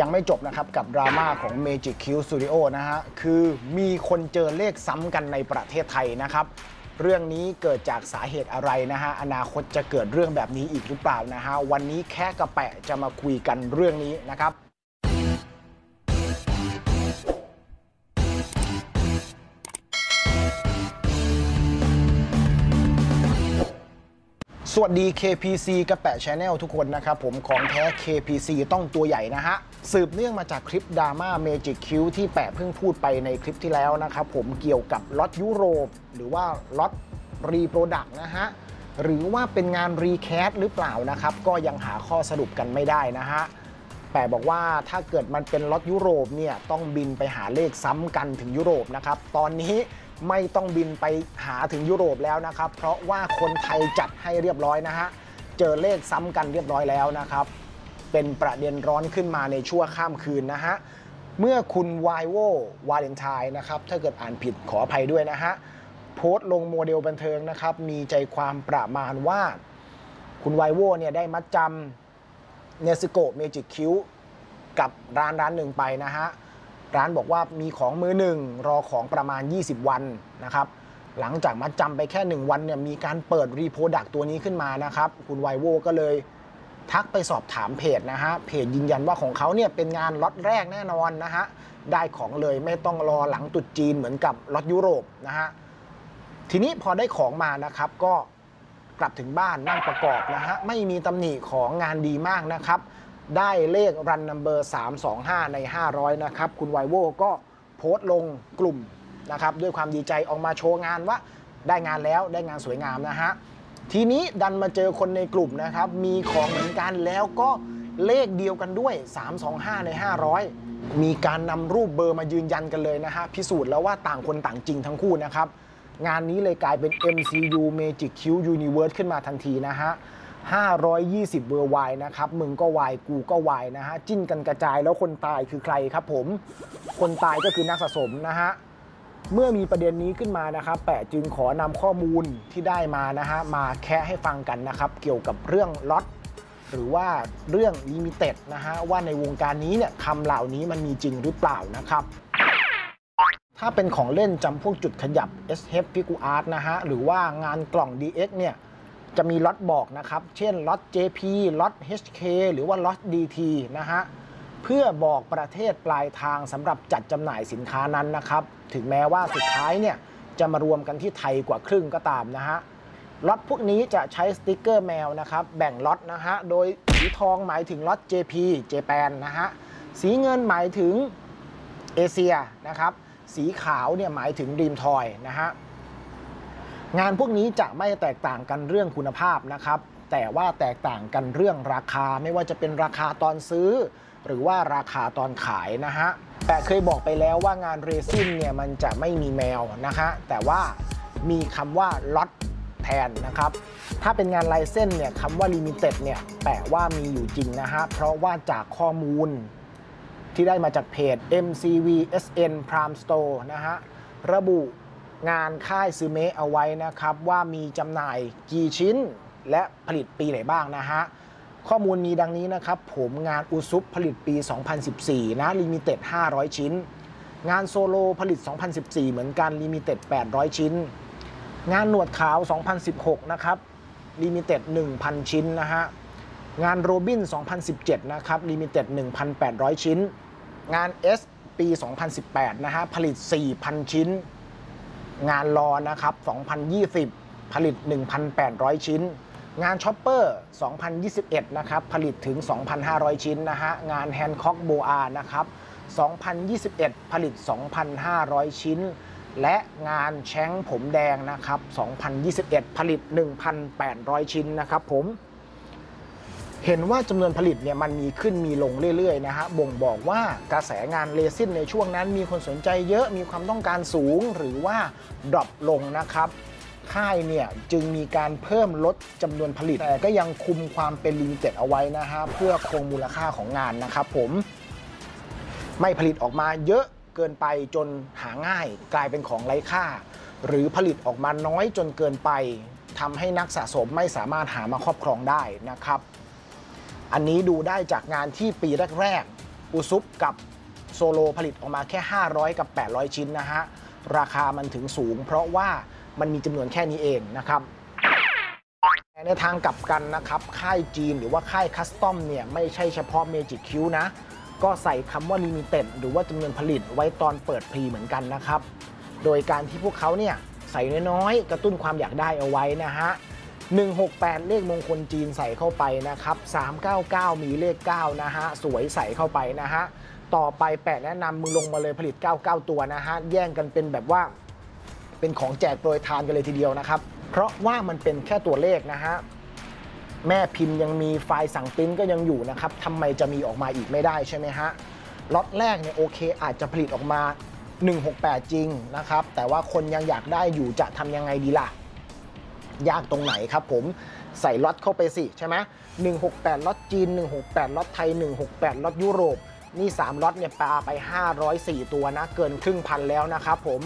ยังไม่จบนะครับกับดราม่าของ Magic Q Studio นะฮะ คือมีคนเจอเลขซ้ำกันในประเทศไทยนะครับ เรื่องนี้เกิดจากสาเหตุอะไรนะฮะ อนาคตจะเกิดเรื่องแบบนี้อีกหรือเปล่านะฮะ วันนี้แค่กระแปะจะมาคุยกันเรื่องนี้นะครับ สวัสดี KPC กระแปะ Channel ทุกคนนะครับผมของแท้ KPC ต้องตัวใหญ่นะฮะ สืบเนื่องมาจากคลิปดราม่า Magic Q ที่แปะเพิ่งพูดไปในคลิปที่แล้วนะครับผมเกี่ยวกับล็อตยุโรป หรือว่าล็อต reproduct นะฮะ หรือว่าเป็นงาน recast หรือเปล่านะครับ ก็ยังหาข้อสรุปกันไม่ได้นะฮะแปะบอกว่าถ้าเกิดมันเป็นล็อตยุโรปเนี่ยต้องบินไปหาเลขซ้ำกันถึงยุโรปนะครับตอนนี้ ไม่ต้องบินไปหาถึงยุโรปแล้วนะครับ เพราะว่าคนไทยจัดให้เรียบร้อยนะฮะ เจอเลขซ้ำกันเรียบร้อยแล้วนะครับ เป็นประเด็นร้อนขึ้นมาในชั่วข้ามคืนนะฮะ เมื่อคุณวายโววาเลนไทน์นะครับ ถ้าเกิดอ่านผิดขออภัยด้วยนะฮะ โพสต์ลงโมเดลบันเทิงนะครับ มีใจความประมาณว่า คุณไวโวเนี่ยได้มัดจำเนซึโกะ Magic Q กับร้านร้านหนึ่งไปนะฮะ ร้านบอกว่ามีของมือหนึ่งรอของประมาณ 20 วันนะครับ หลังจากมัดจำไปแค่ 1 วันเนี่ยมีการเปิด reproduct ตัวนี้ขึ้นมานะครับ คุณไวโวก็เลยทักไปสอบถามเพจนะฮะ เพจยืนยันว่าของเขาเนี่ยเป็นงานล็อตแรกแน่นอนนะฮะ ได้ของเลยไม่ต้องรอหลังตรุษจีนเหมือนกับล็อตยุโรปนะฮะ ทีนี้พอได้ของมานะครับก็กลับถึงบ้านนั่งประกอบนะฮะ ไม่มีตำหนิของงานดีมากนะครับ ได้เลข run number 325 ใน 500 นะครับ คุณไวโวก็โพสต์ลงกลุ่มนะครับ ด้วยความดีใจออกมาโชว์งานว่าได้งานแล้วได้งานสวยงามนะฮะ ทีนี้ดันมาเจอคนในกลุ่มนะครับ มีของเหมือนกันแล้วก็เลขเดียวกันด้วย 325 ใน 500 มีการนำรูปเบอร์มายืนยันกันเลยนะฮะ พิสูจน์แล้วว่าต่างคนต่างจริงทั้งคู่นะครับ งานนี้เลยกลายเป็น MCU Magic Q Universe ขึ้นมาทันทีนะฮะ 520 เวอร์ไวนะครับ มึงก็วายกูก็วายนะฮะ จิ้นกันกระจายแล้วคนตายคือใครครับผม คนตายก็คือนักสะสมนะฮะ เมื่อมีประเด็นนี้ขึ้นมานะครับ แปะจึงขอนำข้อมูลที่ได้มานะฮะ มาแคะให้ฟังกันนะครับ เกี่ยวกับเรื่องล็อตหรือว่าเรื่อง limited นะฮะ ว่าในวงการนี้เนี่ยคำเหล่านี้มันมีจริงหรือเปล่านะครับถ้าเป็นของเล่นจำพวกจุดขยับ SH Figuarts นะฮะ หรือว่างานกล่อง DX เนี่ย จะมีล็อตบอกนะครับ เช่นล็อต JP ล็อต HK หรือว่าล็อต DT นะฮะ เพื่อบอกประเทศปลายทางสำหรับจัดจำหน่ายสินค้านั้นนะครับ ถึงแม้ว่าสุดท้ายเนี่ยจะมารวมกันที่ไทยกว่าครึ่งก็ตามนะฮะ ล็อตพวกนี้จะใช้สติกเกอร์แมวนะครับ แบ่งล็อตนะฮะ โดยสีทองหมายถึงล็อต JP Japan นะฮะ สีเงินหมายถึงเอเชียนะครับ สีขาวเนี่ยหมายถึงดีมทอยนะฮะ งานพวกนี้จะไม่แตกต่างกันเรื่องคุณภาพนะครับ แต่ว่าแตกต่างกันเรื่องราคาไม่ว่าจะเป็นราคาตอนซื้อ หรือว่าราคาตอนขายนะฮะแต่เคยบอกไปแล้วว่างานเรซินเนี่ยมันจะไม่มีแมวนะฮะแต่ว่ามีคำว่าล็อตแทนนะครับ ถ้าเป็นงานลายเส้นเนี่ยคำว่าลิมิเต็ดเนี่ยแปลว่ามีอยู่จริงนะฮะ เพราะว่าจากข้อมูลที่ได้มาจากเพจ MCV SN Prime Store นะฮะ ระบุ งานค่าย Tsume เอาไว้นะครับว่ามีจำหน่ายกี่ชิ้นและผลิตปีไหนบ้างนะฮะ ข้อมูลมีดังนี้นะครับ ผมงานอุซุปผลิตปี 2014 นะ limited 500 ชิ้น งานโซโลผลิต 2014 เหมือนกัน limited 800 ชิ้น งานหนวดขาว 2016 นะครับ limited 1,000 ชิ้นนะฮะ งานโรบิน 2017 นะครับ limited 1,800 ชิ้น งาน Ace ปี 2018 นะฮะ ผลิต 4,000 ชิ้น งานลอว์นะครับ 2020 ผลิต 1,800 ชิ้น งานช็อปเปอร์ 2021 นะครับ ผลิตถึง 2,500 ชิ้นนะฮะ งานแฮนค็อกโบอานะครับ 2021 ผลิต 2,500 ชิ้น และงานแช้งผมแดงนะครับ 2021 ผลิต 1,800 ชิ้นนะครับผม เห็นว่าจำนวนผลิตเนี่ยมันมีขึ้นมีลงเรื่อยๆนะฮะบ่งบอกว่ากระแสงานเรซินในช่วงนั้นมีคนสนใจเยอะมีความต้องการสูงหรือว่า drop ลงนะครับค่ายเนี่ยจึงมีการเพิ่มลดจำนวนผลิต แต่ก็ยังคุมความเป็น limited เอาไว้นะฮะเพื่อคงมูลค่าของงานนะครับผม ไม่ผลิตออกมาเยอะเกินไปจนหาง่ายกลายเป็นของไร้ค่า หรือผลิตออกมาน้อยจนเกินไปทำให้นักสะสมไม่สามารถหามาครอบครองได้นะครับ อันนี้ดูได้จากงานที่ปีแรกๆอุซุปกับโซโลผลิตออกมาแค่ 500 กับ 800 ชิ้นนะฮะ ราคามันถึงสูง เพราะว่ามันมีจำนวนแค่นี้เองนะครับในทางกลับกันนะครับ ค่ายจีนหรือว่าค่ายคัสตอมเนี่ย ไม่ใช่เฉพาะ Magic Q นะ ก็ใส่คำว่า Limited หรือว่าจำนวนผลิตไว้ตอนเปิดพรีเหมือนกันนะครับ โดยการที่พวกเขาเนี่ย ใส่น้อยๆ กระตุ้นความอยากได้เอาไว้นะฮะ 168 เลขมงคลจีนใส่เข้าไปนะครับ 399 มีเลข 9 นะฮะ สวยใส่เข้าไปนะฮะ ต่อไปแปะแนะนำมึงลงมาเลยผลิต 99 ตัวนะฮะ แย่งกันเป็นแบบว่า เป็นของแจกโปรยทานกันเลยทีเดียวนะครับ เพราะว่ามันเป็นแค่ตัวเลขนะฮะ แม่พิมพ์ยังมีไฟล์สั่งปริ้นก็ยังอยู่นะครับทำไมจะมีออกมาอีกไม่ได้ใช่ไหมฮะ ล็อตแรกเนี่ยโอเค อาจจะผลิตออกมา 168 จริงนะครับ แต่ว่าคนยังอยากได้อยู่จะทำยังไงดีล่ะ ยากตรงไหนครับผมใส่ล็อตเข้าไปสิใช่ไหม168ล็อตจีน 168ล็อตไทย 168ล็อตยุโรป นี่ 3ล็อตเนี่ยปาไป 504 ตัวนะ เกินครึ่งพันแล้วนะครับผม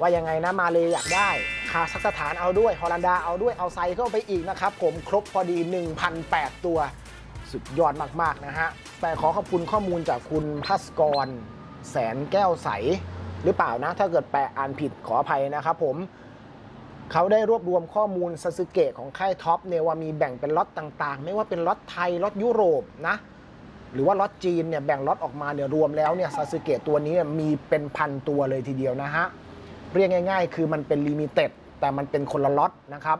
ว่ายังไงนะมาเลยอยากได้ คาซัคสถานเอาด้วย ฮอลันดาเอาด้วย เอาใส่เข้าไปอีกนะครับผม ครบพอดี 1,008 ตัว สุดยอดมาก ๆ นะฮะ แต่ขอขอบคุณข้อมูลจากคุณพัสกร แสนแก้วใส หรือเปล่านะ ถ้าเกิดแปะอ่านผิดขออภัยนะครับผม เขาได้รวบรวมข้อมูลซาสึเกะของค่ายท็อปเนี่ยว่ามีแบ่งเป็นล็อตต่างๆ ไม่ว่าเป็นล็อตไทยล็อตยุโรปนะหรือว่าล็อตจีนเนี่ยแบ่งล็อตออกมาเนี่ยรวมแล้วเนี่ยซาสึเกะตัวนี้มีเป็นพันตัวเลยทีเดียวนะฮะเรียกง่าย ๆ คือมันเป็น limitedแต่มันเป็นคนละล็อตนะครับ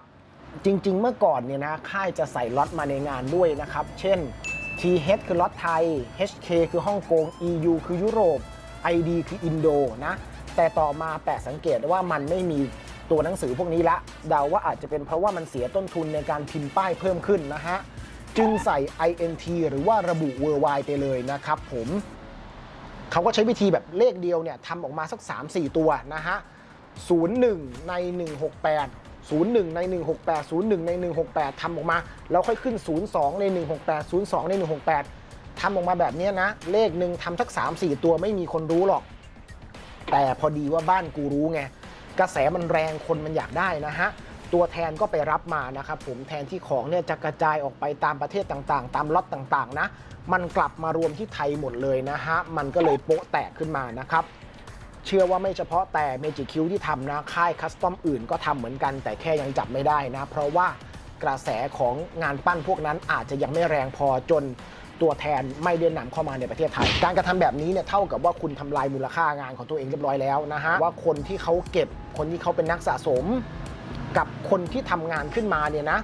จริง ๆ เมื่อก่อนเนี่ยนะค่ายจะใส่ล็อตมาในงานด้วยนะครับ เช่น TH คือล็อตไทย HK คือฮ่องกง EU คือยุโรป ID คืออินโดนะแต่ต่อมาแปะสังเกตว่ามันไม่มี ตัวหนังสือพวกนี้ละ เดาว่าอาจจะเป็นเพราะว่ามันเสียต้นทุนในการพิมพ์ป้ายเพิ่มขึ้นนะฮะ จึงใส่ INT หรือว่าระบุ worldwide ไปเลยนะครับผมเขาก็ใช้วิธีแบบเลขเดียวเนี่ยทำออกมาสัก 3-4 ตัวนะฮะ 01 ใน 168 01 ใน 168 01 ใน 168ทำออกมา แล้วค่อยขึ้น 02 ใน 168 02 ใน 168ทำออกมาแบบนี้นะ เลขหนึ่งทำสัก 3-4 ตัวไม่มีคนรู้หรอก แต่พอดีว่าบ้านกูรู้ไง กระแสมันแรงคนมันอยากได้นะฮะตัวแทนก็ไปรับมานะครับผมแทนที่ของเนี่ยจะกระจายออกไปตามประเทศต่างๆ ตามล็อตต่างๆนะมันกลับมารวมที่ไทยหมดเลยนะฮะมันก็เลยโป๊ะแตกขึ้นมานะครับเชื่อว่าไม่เฉพาะแต่เมจิคิวที่ทำนะค่าย custom อื่นก็ทำเหมือนกัน แต่แค่ยังจับไม่ได้นะ เพราะว่ากระแสของงานปั้นพวกนั้นอาจจะยังไม่แรงพอจน ตัวแทนไม่ได้นำเข้ามาในประเทศไทย การกระทำแบบนี้เนี่ยเท่ากับว่าคุณทำลายมูลค่างานของตัวเองเรียบร้อยแล้วนะฮะว่าคนที่เขาเก็บคนที่เขาเป็นนักสะสม กับคนที่ทำงานขึ้นมาเนี่ยนะ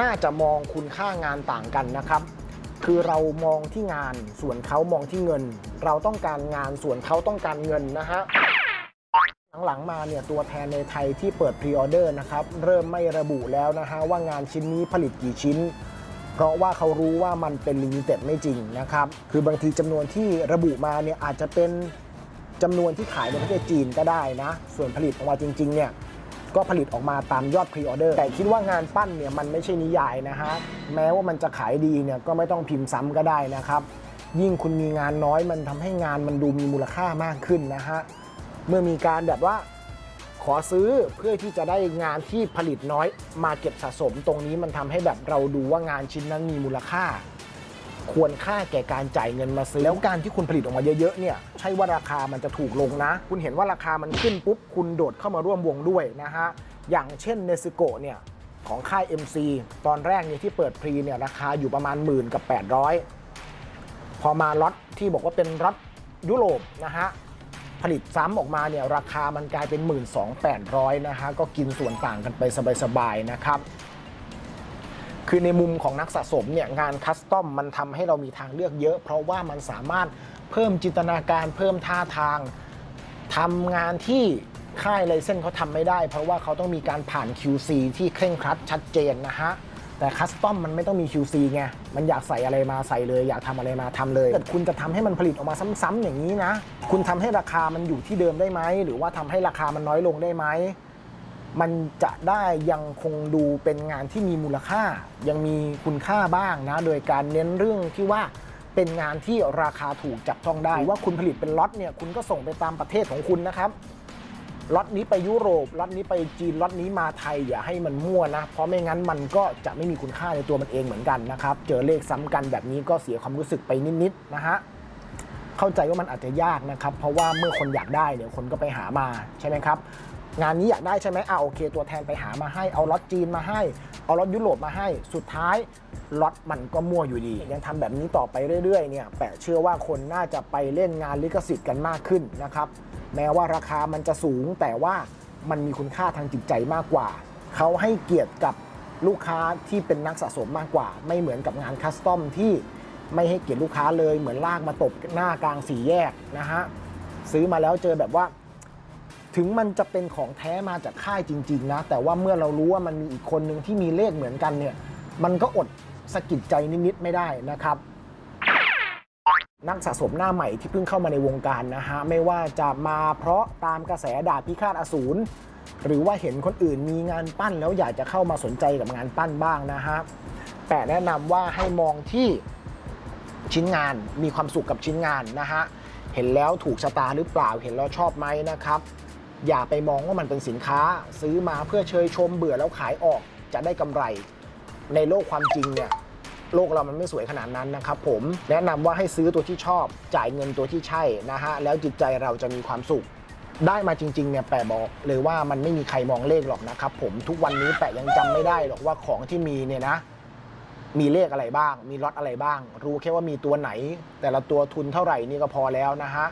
น่าจะมองคุณค่างานต่างกันนะครับ คือเรามองที่งานส่วนเขามองที่เงิน เราต้องการงานส่วนเขาต้องการเงินนะฮะหลังๆมาเนี่ยตัวแทนในไทยที่เปิด pre-order นะครับเริ่มไม่ระบุแล้วนะฮะว่างานชิ้นนี้ผลิตกี่ชิ้น เพราะว่าเขารู้ว่ามันเป็น limited ไม่จริงนะครับ คือบางทีจำนวนที่ระบุมาเนี่ยอาจจะเป็นจำนวนที่ขายในประเทศจีนก็ได้นะ ส่วนผลิตออกมาจริง ๆ เนี่ยก็ผลิตออกมาตามยอด pre-order แต่คิดว่างานปั้นเนี่ยมันไม่ใช่นิยายนะฮะ แม้ว่ามันจะขายดีเนี่ยก็ไม่ต้องพิมพ์ซ้ำก็ได้นะครับ ยิ่งคุณมีงานน้อยมันทำให้งานมันดูมีมูลค่ามากขึ้นนะฮะ เมื่อมีการแบบว่า ขอซื้อเพื่อที่จะได้งานที่ผลิตน้อยมาเก็บสะสมตรงนี้มันทำให้แบบเราดูว่างานชิ้นนั้นมีมูลค่า ควรค่าแก่การจ่ายเงินมาซื้อ แล้วการที่คุณผลิตออกมาเยอะๆเนี่ยใช่ว่าราคามันจะถูกลงนะ คุณเห็นว่าราคามันขึ้นปุ๊บคุณโดดเข้ามาร่วมวงด้วยนะฮะอย่างเช่นเนสโกเนี่ยของค่าย MC ตอนแรกเนี่ยที่เปิดพรีเนี่ยราคาอยู่ประมาณหมื่นกับ 800 พอมาล็อตที่บอกว่าเป็นล็อตยุโรปนะฮะ ลิตซ้ำออกมาเนี่ยราคามันกลายเป็น 12,800นะฮะก็กินส่วนต่างกันไปสบายๆนะครับคือในมุมของนักสะสมเนี่ยงานคัสตอมมันทำให้เรามีทางเลือกเยอะ เพราะว่ามันสามารถเพิ่มจินตนาการเพิ่มท่าทางทำงานที่ค่ายไลเซนเขาทำไม่ได้ เพราะว่าเขาต้องมีการผ่าน QC ที่เคร่งครัดชัดเจนนะฮะ แต่คัสตอมมันไม่ต้องมี QC ไง มันอยากใส่อะไรมาใส่เลย อยากทำอะไรมาทำเลยแต่คุณจะทำให้มันผลิตออกมาซ้ำๆอย่างนี้นะ คุณทำให้ราคามันอยู่ที่เดิมได้ไหม หรือว่าทำให้ราคามันน้อยลงได้ไหม มันจะได้ยังคงดูเป็นงานที่มีมูลค่า ยังมีคุณค่าบ้างนะ โดยการเน้นเรื่องที่ว่าเป็นงานที่ราคาถูกจับต้องได้หรือว่าคุณผลิตเป็นล็อตเนี่ย คุณก็ส่งไปตามประเทศของคุณนะครับ ล็อตนี้ไปยุโรปล็อตนี้ไปจีนล็อตนี้มาไทยอย่าให้มันมั่วนะ เพราะไม่งั้นมันก็จะไม่มีคุณค่าในตัวมันเองเหมือนกันนะครับ เจอเลขซ้ำกันแบบนี้ก็เสียความรู้สึกไปนิดๆนะฮะเข้าใจว่ามันอาจจะยากนะครับ เพราะว่าเมื่อคนอยากได้เนี่ยคนก็ไปหามาใช่ไหมครับงานนี้อยากได้ใช่ไหมอ่าโอเค ตัวแทนไปหามาให้ เอาล็อตจีนมาให้ เอาล็อตยุโรปมาให้ สุดท้ายล็อตมันก็มั่วอยู่ดี ยังทำแบบนี้ต่อไปเรื่อยๆเนี่ยแปะเชื่อว่าคนน่าจะไปเล่นงานลิขสิทธิ์กันมากขึ้นนะครับ แม้ว่าราคามันจะสูง แต่ว่ามันมีคุณค่าทางจิตใจมากกว่า เขาให้เกียรติกับลูกค้าที่เป็นนักสะสมมากกว่า ไม่เหมือนกับงานคัสตอมที่ไม่ให้เกียรติลูกค้าเลยเหมือนลากมาตบหน้ากลางสี่แยกนะฮะซื้อมาแล้วเจอแบบว่า ถึงมันจะเป็นของแท้มาจากค่ายจริง ๆ นะ แต่ว่าเมื่อเรารู้ว่ามันมีอีกคนหนึ่งที่มีเลขเหมือนกันเนี่ย มันก็อดสะกิดใจนิดๆไม่ได้นะครับ นักสะสมหน้าใหม่ที่เพิ่งเข้ามาในวงการนะฮะ ไม่ว่าจะมาเพราะตามกระแสดาบพิฆาตอสูรหรือว่าเห็นคนอื่นมีงานปั้นแล้วอยากจะเข้ามาสนใจกับงานปั้นบ้างนะฮะ แต่แนะนำว่าให้มองที่ชิ้นงานมีความสุขกับชิ้นงานนะฮะ เห็นแล้วถูกชะตาหรือเปล่าเห็นแล้วชอบไหมนะครับ อย่าไปมองว่ามันเป็นสินค้า ซื้อมาเพื่อเชยชมเบื่อแล้วขายออกจะได้กำไร ในโลกความจริงเนี่ย โลกเรามันไม่สวยขนาดนั้นนะครับผมแนะนำว่าให้ซื้อตัวที่ชอบ จ่ายเงินตัวที่ใช่นะฮะแล้วจิตใจเราจะมีความสุข ได้มาจริงๆเนี่ยแปะบอกเลยว่ามันไม่มีใครมองเลขหรอกนะครับผมทุกวันนี้แปะยังจำไม่ได้หรอกว่าของที่มีเนี่ยนะมีเลขอะไรบ้าง มีล็อตอะไรบ้าง รู้แค่ว่ามีตัวไหน แต่ละตัวทุนเท่าไหร่นี่ก็พอแล้วนะฮะ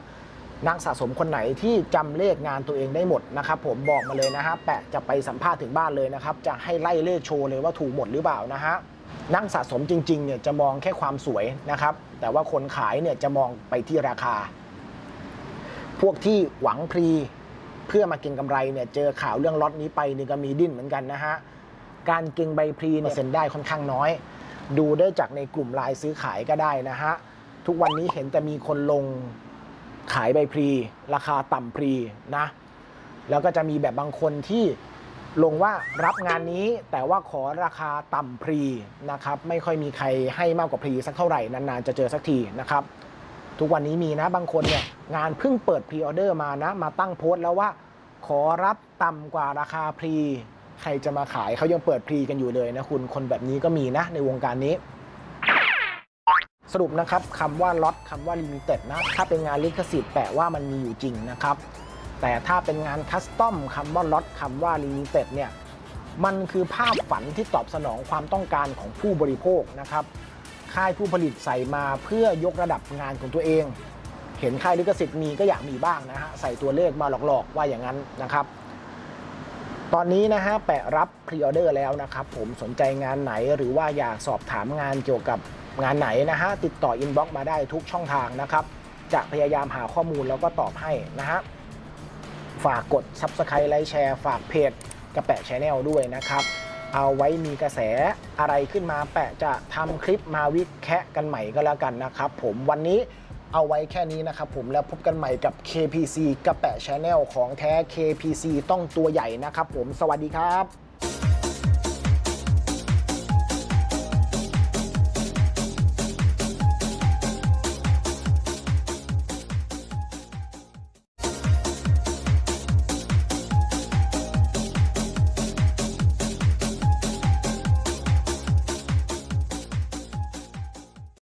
นักสะสมคนไหนที่จำเลขงานตัวเองได้หมดนะครับผมบอกมาเลยนะฮะ แปะจะไปสัมภาษณ์ถึงบ้านเลยนะครับ จะให้ไล่เลขโชว์เลยว่าถูกหมดหรือเปล่านะฮะ นักสะสมจริงๆเนี่ยจะมองแค่ความสวยนะครับ แต่ว่าคนขายเนี่ยจะมองไปที่ราคา พวกที่หวังพรีเพื่อมาเก็งกำไรเนี่ยเจอข่าวเรื่องล็อตนี้ไปนี่ก็มีดิ้นเหมือนกันนะฮะการเก็งใบพรีเนี่ยเซ็นได้ค่อนข้างน้อย ดูได้จากในกลุ่มไลน์ซื้อขายก็ได้นะฮะทุกวันนี้เห็นแต่มีคนลงขายใบ pre ราคาต่ำ pre นะแล้วก็จะมีแบบบางคนที่ ลงว่ารับงานนี้แต่ว่าขอราคาต่ำ pre นะครับไม่ค่อยมีใครให้มากกว่า pre สักเท่าไหร่นานๆจะเจอสักทีนะครับทุกวันนี้มีนะบางคนเนี่ยงานเพิ่งเปิด pre-order มานะมาตั้งโพสต์แล้วว่าขอรับต่ำกว่าราคา preใครจะมาขายเขายังเปิด pre กันอยู่เลยนะคุณคนแบบนี้ก็มีนะในวงการนี้ สรุปนะครับคำว่าล็อตคำว่า limited นะถ้าเป็นงานลิขสิทธิ์แปลว่ามันมีอยู่จริงนะครับ แต่ถ้าเป็นงาน custom คำว่าล็อตคำว่า limited เนี่ยมันคือภาพฝันที่ตอบสนองความต้องการของผู้บริโภคนะครับค่ายผู้ผลิตใส่มาเพื่อยกระดับงานของตัวเอง เห็นค่ายลิขสิทธิ์มีก็อยากมีบ้างนะฮะใส่ตัวเลขมาหลอกๆว่าอย่างนั้นนะครับตอนนี้นะฮะแปะรับ pre-order แล้วนะครับผมสนใจงานไหนหรือว่าอยากสอบถามงานเกี่ยวกับงานไหนนะฮะติดต่อ inbox มาได้ทุกช่องทางนะครับ จะพยายามหาข้อมูลแล้วก็ตอบให้นะฮะ ฝากกด Subscribe ไลค์แชร์ฝากเพจกะแปะ Channel ด้วยนะครับ เอาไว้มีกระแสอะไรขึ้นมาแปะจะทำคลิปมาวิแคะกันใหม่ก็แล้วกันนะครับ ผมวันนี้เอาไว้แค่นี้นะครับผมแล้วพบกันใหม่กับ KPC กระแปะชแนลของแท้ KPC ต้องตัวใหญ่นะครับผมสวัสดีครับ